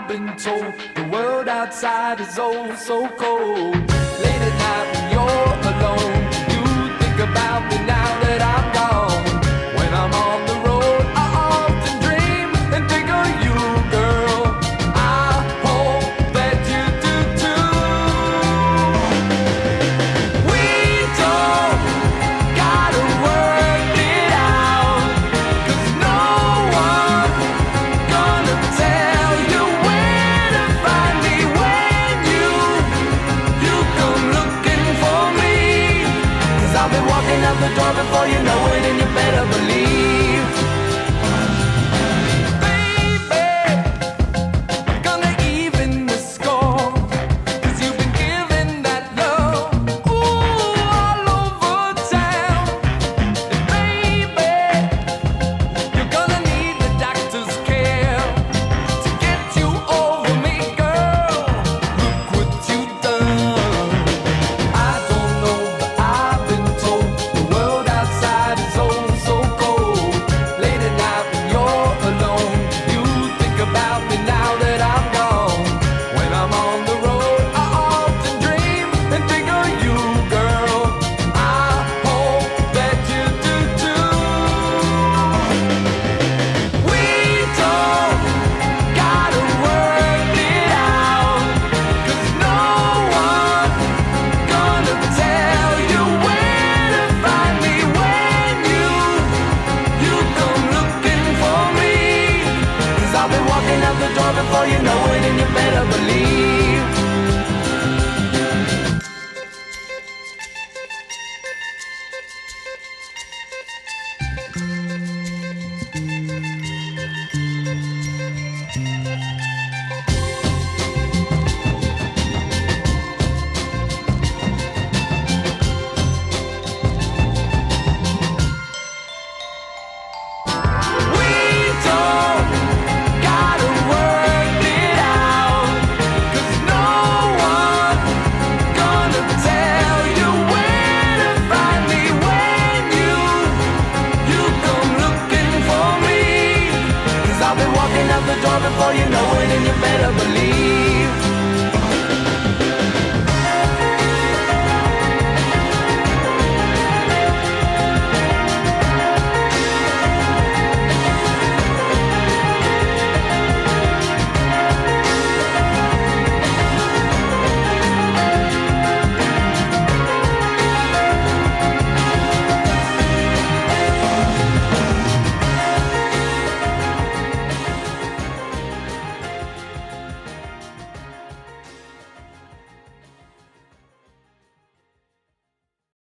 I've been told the world outside is oh so cold. Late at night when you're the door before you know it, and you better believe. before you know it.